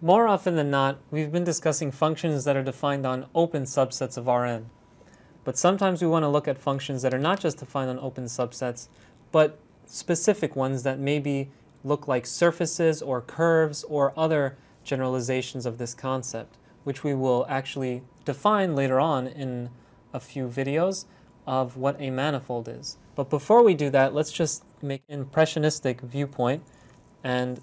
More often than not, we've been discussing functions that are defined on open subsets of Rn. But sometimes we want to look at functions that are not just defined on open subsets, but specific ones that maybe look like surfaces or curves or other generalizations of this concept, which we will actually define later on in a few videos of what a manifold is. But before we do that, let's just make an impressionistic viewpoint and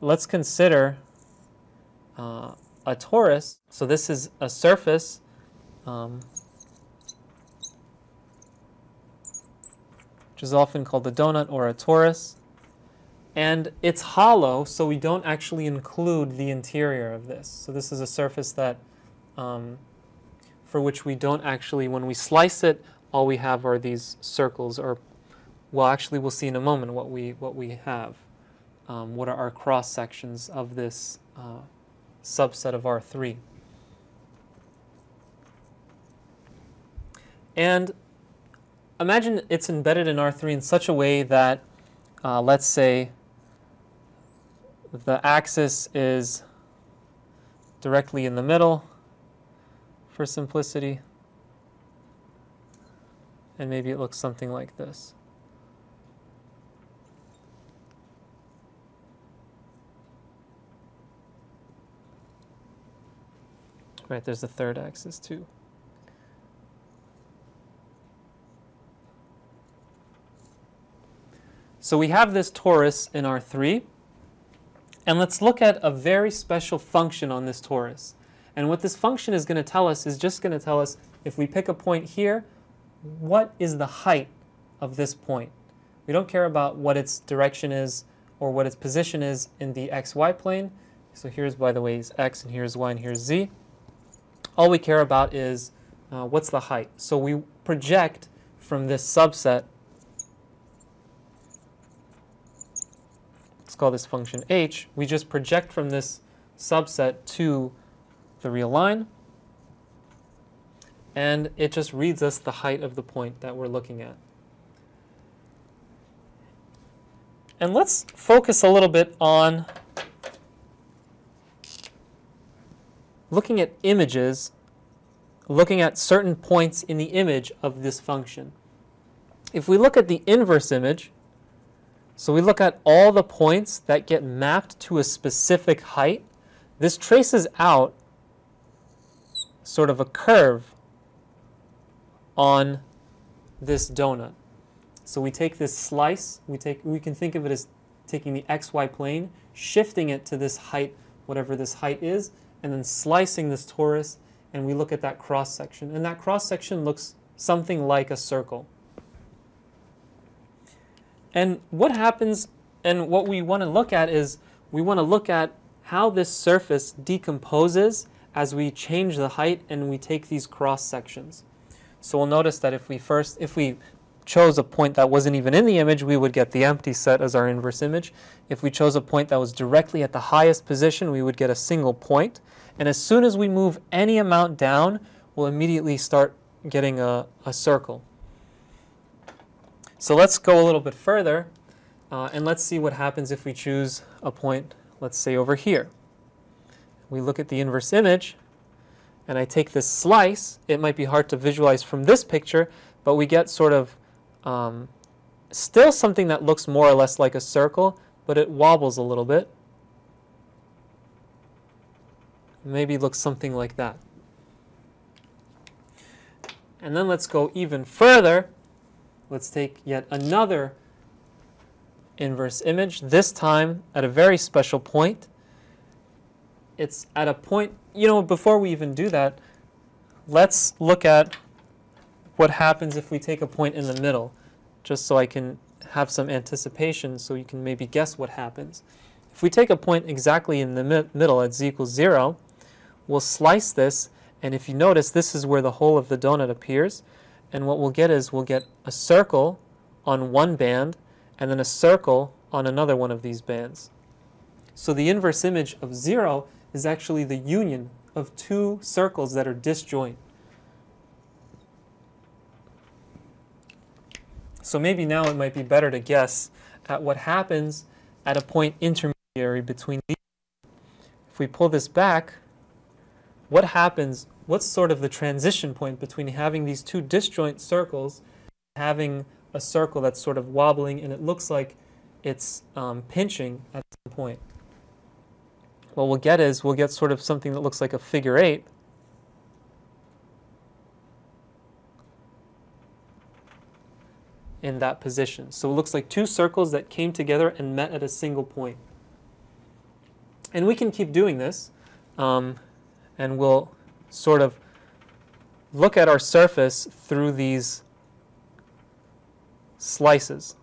let's consider uh, a torus. So this is a surface um, which is often called a donut or a torus. And it's hollow, so we don't actually include the interior of this. So this is a surface that, um, for which we don't actually, when we slice it, all we have are these circles, or, well, actually, we'll see in a moment what we, what we have um, what are our cross sections of this uh, subset of R3. And imagine it's embedded in R3 in such a way that, uh, let's say, the axis is directly in the middle for simplicity. And maybe it looks something like this. Right, there's the third axis too. So we have this torus in R3, and let's look at a very special function on this torus. And what this function is going to tell us is just going to tell us if we pick a point here, what is the height of this point? We don't care about what its direction is or what its position is in the xy plane. So here's, by the way, is x, and here's y, and here's z all we care about is uh, what's the height. So we project from this subset, let's call this function h, we just project from this subset to the real line, and it just reads us the height of the point that we're looking at. And let's focus a little bit on looking at images, looking at certain points in the image of this function. If we look at the inverse image, so we look at all the points that get mapped to a specific height, this traces out sort of a curve on this donut. So we take this slice, we, take, we can think of it as taking the xy plane, shifting it to this height, whatever this height is, and then slicing this torus, and we look at that cross section. And that cross section looks something like a circle. And what happens, and what we want to look at is we want to look at how this surface decomposes as we change the height and we take these cross sections. So we'll notice that if we first, if we chose a point that wasn't even in the image, we would get the empty set as our inverse image. If we chose a point that was directly at the highest position, we would get a single point. And as soon as we move any amount down, we'll immediately start getting a, a circle. So let's go a little bit further, uh, and let's see what happens if we choose a point, let's say over here. We look at the inverse image, and I take this slice. It might be hard to visualize from this picture, but we get sort of um, still something that looks more or less like a circle, but it wobbles a little bit. Maybe looks something like that. And then let's go even further. Let's take yet another inverse image, this time at a very special point. It's at a point, you know, before we even do that, let's look at what happens if we take a point in the middle, just so I can have some anticipation so you can maybe guess what happens. If we take a point exactly in the mi middle at z equals 0, we'll slice this, and if you notice, this is where the whole of the donut appears. And what we'll get is we'll get a circle on one band, and then a circle on another one of these bands. So the inverse image of 0 is actually the union of two circles that are disjoint. So maybe now it might be better to guess at what happens at a point intermediary between these if we pull this back, what happens, what's sort of the transition point between having these two disjoint circles, having a circle that's sort of wobbling and it looks like it's um, pinching at some point? What we'll get is we'll get sort of something that looks like a figure eight. In that position. So it looks like two circles that came together and met at a single point. And we can keep doing this, um, and we'll sort of look at our surface through these slices.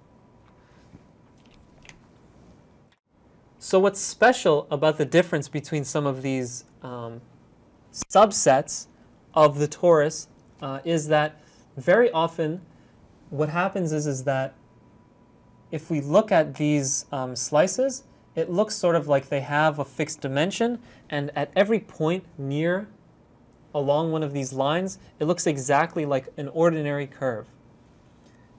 So what's special about the difference between some of these um, subsets of the torus uh, is that very often what happens is, is that if we look at these um, slices, it looks sort of like they have a fixed dimension, and at every point near along one of these lines, it looks exactly like an ordinary curve.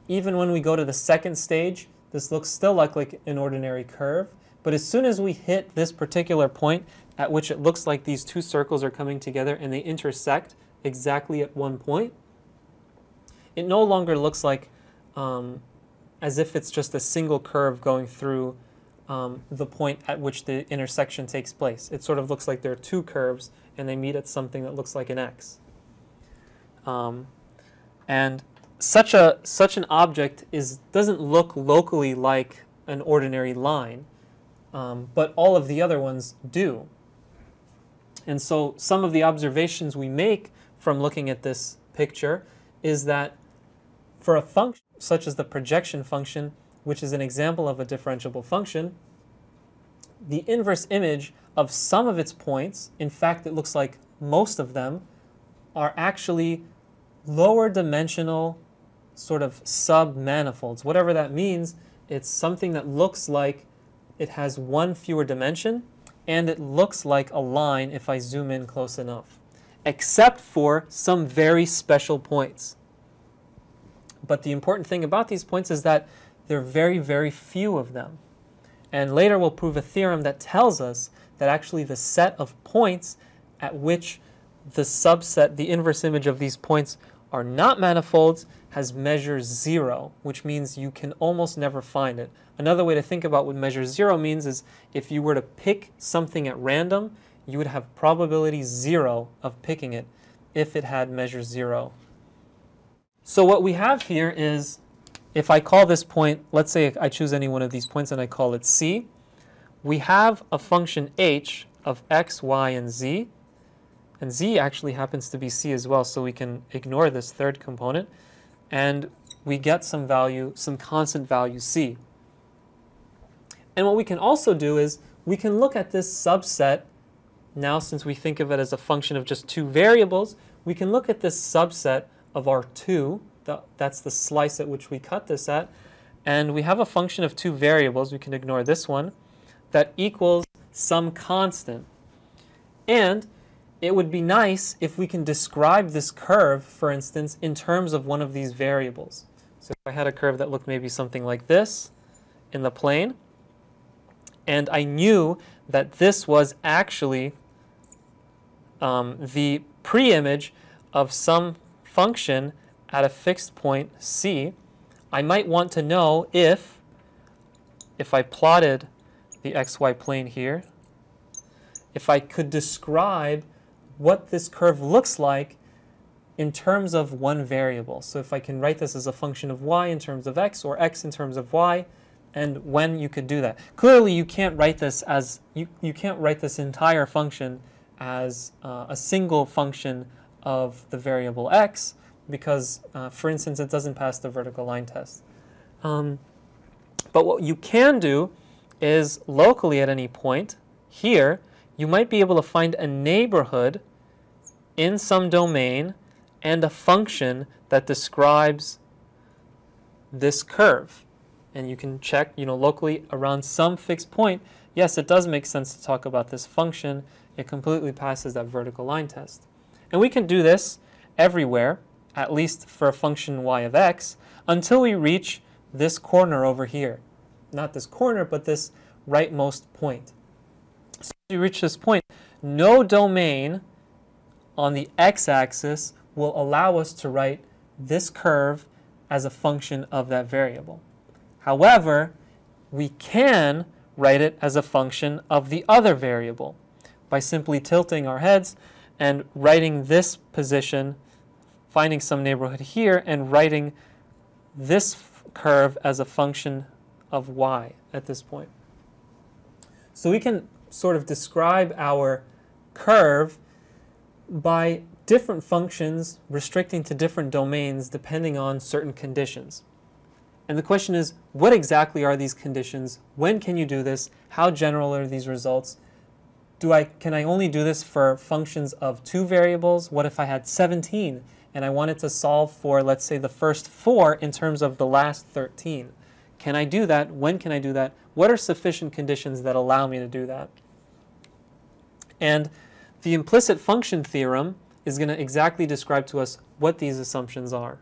Even when we go to the second stage, this looks still like, like an ordinary curve, but as soon as we hit this particular point at which it looks like these two circles are coming together and they intersect exactly at one point, it no longer looks like um, as if it's just a single curve going through um, the point at which the intersection takes place. It sort of looks like there are two curves and they meet at something that looks like an x. Um, and such a such an object is doesn't look locally like an ordinary line um, but all of the other ones do. And so some of the observations we make from looking at this picture is that for a function such as the projection function, which is an example of a differentiable function, the inverse image of some of its points, in fact, it looks like most of them, are actually lower dimensional sort of sub-manifolds. Whatever that means, it's something that looks like it has one fewer dimension, and it looks like a line if I zoom in close enough, except for some very special points. But the important thing about these points is that there are very, very few of them. And later we'll prove a theorem that tells us that actually the set of points at which the subset, the inverse image of these points are not manifolds has measure zero, which means you can almost never find it. Another way to think about what measure zero means is if you were to pick something at random, you would have probability zero of picking it if it had measure zero. So what we have here is, if I call this point, let's say I choose any one of these points and I call it c, we have a function h of x, y, and z, and z actually happens to be c as well, so we can ignore this third component and we get some value, some constant value c. And what we can also do is we can look at this subset, now since we think of it as a function of just two variables, we can look at this subset of R2. that's the slice at which we cut this at, and we have a function of two variables, we can ignore this one, that equals some constant. And it would be nice if we can describe this curve, for instance, in terms of one of these variables. So if I had a curve that looked maybe something like this in the plane, and I knew that this was actually um, the pre-image of some function at a fixed point c, I might want to know if, if I plotted the xy plane here, if I could describe what this curve looks like in terms of one variable. So if I can write this as a function of y in terms of x or x in terms of y, and when you could do that. Clearly you can't write this as, you, you can't write this entire function as uh, a single function of the variable x because, uh, for instance, it doesn't pass the vertical line test. Um, but what you can do is locally at any point here, you might be able to find a neighborhood in some domain and a function that describes this curve. And you can check, you know, locally around some fixed point. Yes, it does make sense to talk about this function. It completely passes that vertical line test. And we can do this everywhere, at least for a function y of x, until we reach this corner over here. Not this corner, but this rightmost point. So we reach this point, no domain on the x-axis will allow us to write this curve as a function of that variable. However, we can write it as a function of the other variable by simply tilting our heads and writing this position, finding some neighborhood here, and writing this curve as a function of y at this point. So we can sort of describe our curve by different functions restricting to different domains depending on certain conditions. And the question is, what exactly are these conditions? When can you do this? How general are these results? Do I, can I only do this for functions of two variables? What if I had 17 and I wanted to solve for, let's say, the first four in terms of the last 13? Can I do that? When can I do that? What are sufficient conditions that allow me to do that? And the implicit function theorem is going to exactly describe to us what these assumptions are.